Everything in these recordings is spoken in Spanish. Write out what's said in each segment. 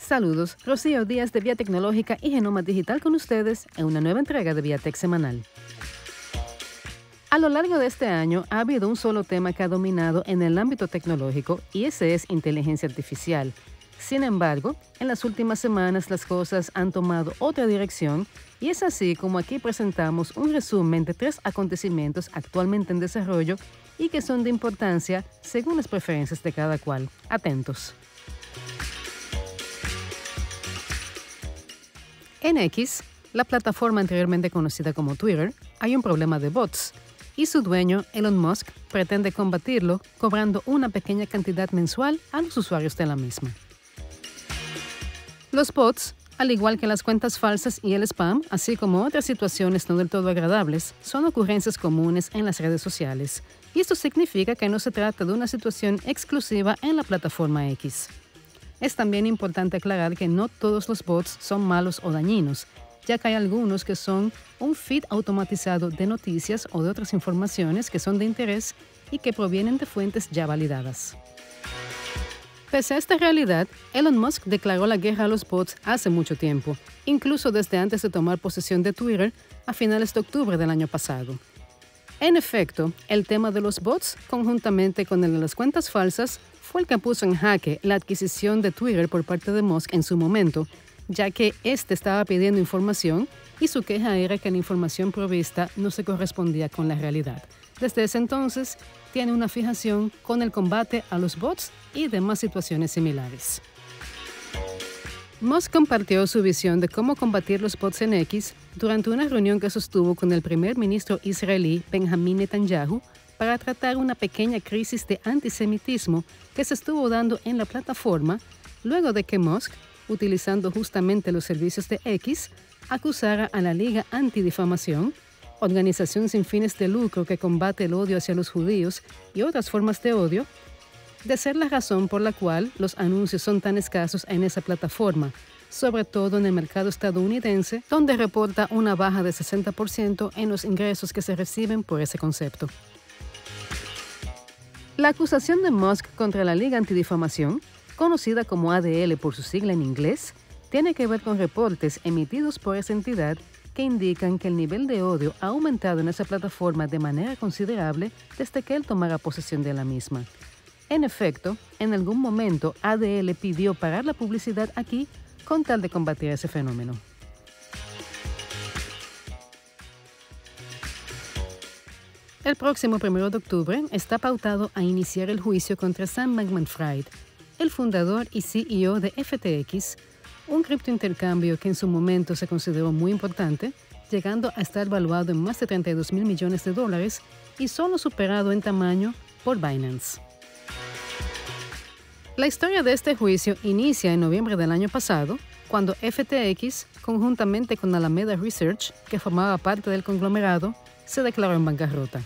Saludos, Rocío Díaz de Vía Tecnológica y Genoma Digital con ustedes en una nueva entrega de Viatech Semanal. A lo largo de este año ha habido un solo tema que ha dominado en el ámbito tecnológico y ese es inteligencia artificial. Sin embargo, en las últimas semanas las cosas han tomado otra dirección y es así como aquí presentamos un resumen de tres acontecimientos actualmente en desarrollo y que son de importancia según las preferencias de cada cual. Atentos. En X, la plataforma anteriormente conocida como Twitter, hay un problema de bots y su dueño, Elon Musk, pretende combatirlo cobrando una pequeña cantidad mensual a los usuarios de la misma. Los bots, al igual que las cuentas falsas y el spam, así como otras situaciones no del todo agradables, son ocurrencias comunes en las redes sociales, y esto significa que no se trata de una situación exclusiva en la plataforma X. Es también importante aclarar que no todos los bots son malos o dañinos, ya que hay algunos que son un feed automatizado de noticias o de otras informaciones que son de interés y que provienen de fuentes ya validadas. Pese a esta realidad, Elon Musk declaró la guerra a los bots hace mucho tiempo, incluso desde antes de tomar posesión de Twitter a finales de octubre del año pasado. En efecto, el tema de los bots, conjuntamente con el de las cuentas falsas, fue el que puso en jaque la adquisición de Twitter por parte de Musk en su momento, ya que éste estaba pidiendo información y su queja era que la información provista no se correspondía con la realidad. Desde ese entonces, tiene una fijación con el combate a los bots y demás situaciones similares. Musk compartió su visión de cómo combatir los bots en X durante una reunión que sostuvo con el primer ministro israelí Benjamin Netanyahu para tratar una pequeña crisis de antisemitismo que se estuvo dando en la plataforma luego de que Musk, utilizando justamente los servicios de X, acusara a la Liga Antidifamación, organización sin fines de lucro que combate el odio hacia los judíos y otras formas de odio, de ser la razón por la cual los anuncios son tan escasos en esa plataforma, sobre todo en el mercado estadounidense, donde reporta una baja de 60% en los ingresos que se reciben por ese concepto. La acusación de Musk contra la Liga Antidifamación, conocida como ADL por su sigla en inglés, tiene que ver con reportes emitidos por esa entidad que indican que el nivel de odio ha aumentado en esa plataforma de manera considerable desde que él tomara posesión de la misma. En efecto, en algún momento ADL pidió parar la publicidad aquí con tal de combatir ese fenómeno. El próximo 1 de octubre está pautado a iniciar el juicio contra Sam Bankman-Fried, el fundador y CEO de FTX, un criptointercambio que en su momento se consideró muy importante, llegando a estar valuado en más de 32 mil millones de dólares y solo superado en tamaño por Binance. La historia de este juicio inicia en noviembre del año pasado, cuando FTX, conjuntamente con Alameda Research, que formaba parte del conglomerado, se declaró en bancarrota.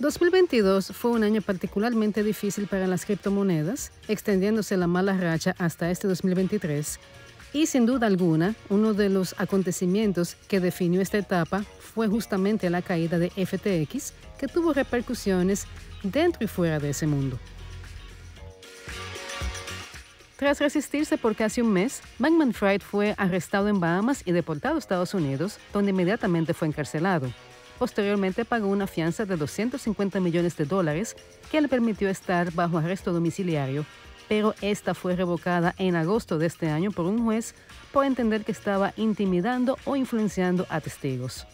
2022 fue un año particularmente difícil para las criptomonedas, extendiéndose la mala racha hasta este 2023. Y sin duda alguna, uno de los acontecimientos que definió esta etapa fue justamente la caída de FTX, que tuvo repercusiones dentro y fuera de ese mundo. Tras resistirse por casi un mes, Bankman Fried fue arrestado en Bahamas y deportado a Estados Unidos, donde inmediatamente fue encarcelado. Posteriormente pagó una fianza de 250 millones de dólares que le permitió estar bajo arresto domiciliario, pero esta fue revocada en agosto de este año por un juez por entender que estaba intimidando o influenciando a testigos.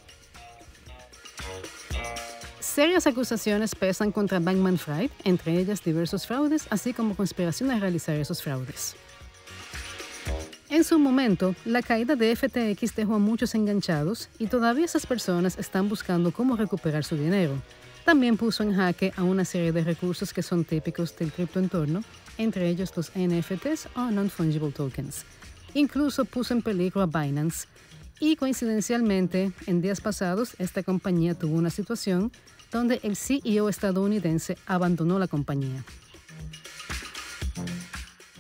Serias acusaciones pesan contra Bankman Fried, entre ellas diversos fraudes, así como conspiración a realizar esos fraudes. En su momento, la caída de FTX dejó a muchos enganchados y todavía esas personas están buscando cómo recuperar su dinero. También puso en jaque a una serie de recursos que son típicos del criptoentorno, entre ellos los NFTs o Non-Fungible Tokens. Incluso puso en peligro a Binance. Y coincidencialmente, en días pasados, esta compañía tuvo una situación donde el CEO estadounidense abandonó la compañía.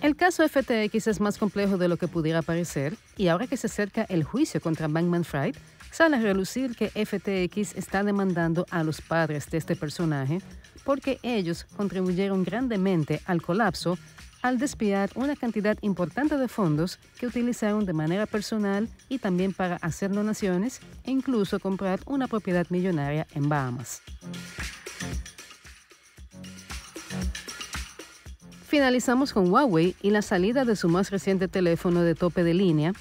El caso FTX es más complejo de lo que pudiera parecer y ahora que se acerca el juicio contra Bankman Fried, sale a relucir que FTX está demandando a los padres de este personaje porque ellos contribuyeron grandemente al colapso al despiar una cantidad importante de fondos que utilizaron de manera personal y también para hacer donaciones e incluso comprar una propiedad millonaria en Bahamas. Finalizamos con Huawei y la salida de su más reciente teléfono de tope de línea,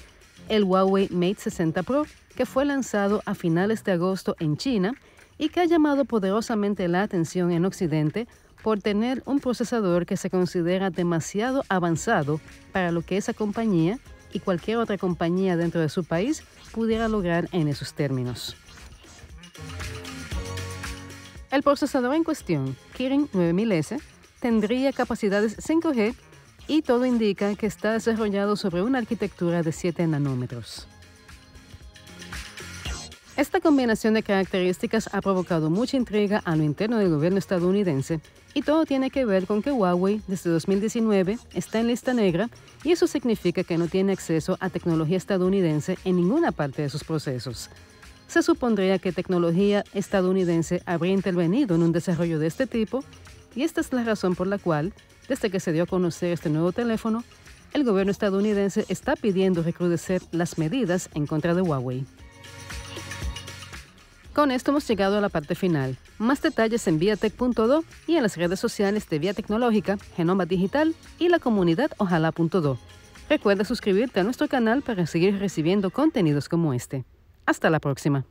el Huawei Mate 60 Pro, que fue lanzado a finales de agosto en China y que ha llamado poderosamente la atención en Occidente por tener un procesador que se considera demasiado avanzado para lo que esa compañía y cualquier otra compañía dentro de su país pudiera lograr en esos términos. El procesador en cuestión, Kirin 9000S, tendría capacidades 5G y todo indica que está desarrollado sobre una arquitectura de 7 nanómetros. Esta combinación de características ha provocado mucha intriga a lo interno del gobierno estadounidense y todo tiene que ver con que Huawei desde 2019 está en lista negra y eso significa que no tiene acceso a tecnología estadounidense en ninguna parte de sus procesos. Se supondría que tecnología estadounidense habría intervenido en un desarrollo de este tipo y esta es la razón por la cual, desde que se dio a conocer este nuevo teléfono, el gobierno estadounidense está pidiendo recrudecer las medidas en contra de Huawei. Con esto hemos llegado a la parte final. Más detalles en viatech.do y en las redes sociales de Vía Tecnológica, Genoma Digital y la comunidad ojalá.do. Recuerda suscribirte a nuestro canal para seguir recibiendo contenidos como este. Hasta la próxima.